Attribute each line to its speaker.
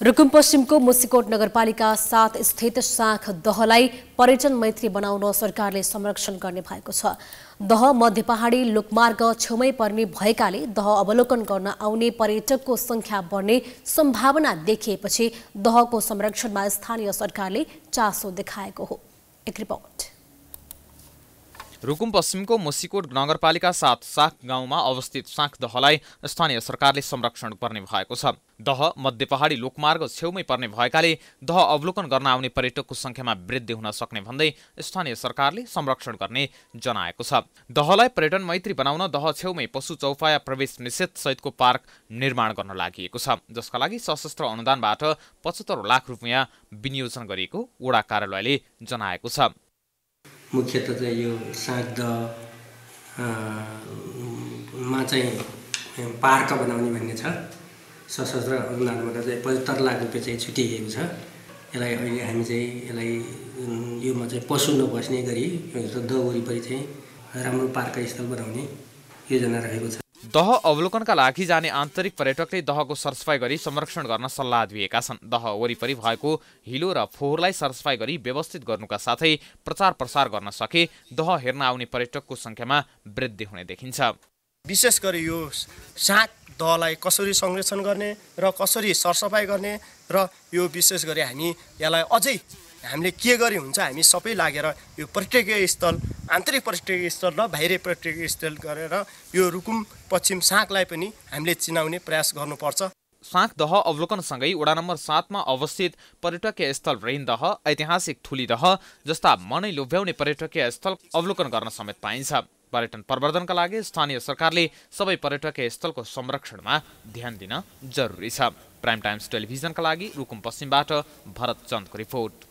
Speaker 1: रुकुम पश्चिमको मुसिकोट नगरपालिका सात स्थित साँख दहलाई पर्यटन मैत्री बनाउन सरकारले संरक्षण गर्ने भएको छ। दह मध्य पहाडी लोकमार्ग छेउमै पर्ने भएकाले दह अवलोकन गर्न आउने पर्यटकको संख्या बढ्ने सम्भावना देखिएपछि दहको संरक्षणमा स्थानीय सरकारले चासो देखाएको हो। एक रिपोर्ट।
Speaker 2: रुकुम पश्चिमको मुसिकोट नगरपालिका साथ साख गाउँमा अवस्थित साख दहलाई स्थानीय सरकारले संरक्षण गर्ने भएको छ। दह मध्य पहाडी लोकमार्ग छेउमै पर्ने भएकाले दह अवलोकन गर्न आउने पर्यटकको संख्यामा वृद्धि हुन सक्ने भन्दै स्थानीय सरकारले संरक्षण गर्ने जनाएको छ। दहलाई पर्यटन मैत्री बनाउन दह छेउमै पशु चौपाया प्रवेश निषेध सहितको पार्क निर्माण गर्न लागि छ जसका लागि सशस्त्र अनुदानबाट पचहत्तर लाख रुपियाँ विनियोजन गरिएको वडा कार्यालयले जनाएको छ।
Speaker 3: मुख्यत चाहिँ यो साग मा चाहिँ पार्क बनाउने भन्ने छ। सशस्त्र अनुदानबाट चाहिँ पचहत्तर लाख रुपियाँ चाहिँ छुट्याइएको छ। यसलाई अहिले हामी चाहिँ यसलाई योमा चाहिँ पशु नबस्ने गरी द वरिपरि चाहिँ राम्रो पार्क स्थल बनाउने योजना रहेको छ।
Speaker 2: दह अवलोकनका लागि जाने आन्तरिक पर्यटकले दहको सरसफाइ गरी संरक्षण गर्न सल्लाह दिएका छन्। दह वरिपरि भएको हिलो र फोहोरलाई सरसफाइ गरी व्यवस्थित गर्नुका साथै प्रचार प्रसार गर्न सके दह हेर्न आउने पर्यटकको सङ्ख्यामा वृद्धि हुने देखिन्छ।
Speaker 4: विशेष गरी यो साग दहलाई कसरी संरक्षण गर्ने र कसरी सरसफाइ गर्ने र यो विशेष गरी हामी यसलाई अझै हामीले के गरे हुन्छ हामी सबै लागेर यो पर्यटकीय स्थल आन्तरिक पर्यटकीय स्थल र बाहिरी पर्यटकीय स्थल गरेर यो रुकुम पश्चिम साँकलाई पनि हामीले चिनाउने प्रयास गर्नुपर्छ।
Speaker 2: साँक दह अवलोकनसँगै वडा नम्बर सातमा अवस्थित पर्यटकीय स्थल रेन दह ऐतिहासिक ठुली दह जस्ता मनै लोभ्याउने पर्यटकीय स्थल अवलोकन गर्न समेत पाइन्छ। पर्यटन प्रवर्धनका लागि स्थानीय सरकारले सबै पर्यटकीय स्थलको संरक्षणमा ध्यान दिन जरुरी छ। प्राइम टाइम्स टेलिभिजनका लागि रुकुम पश्चिमबाट भरत चन्दको रिपोर्ट।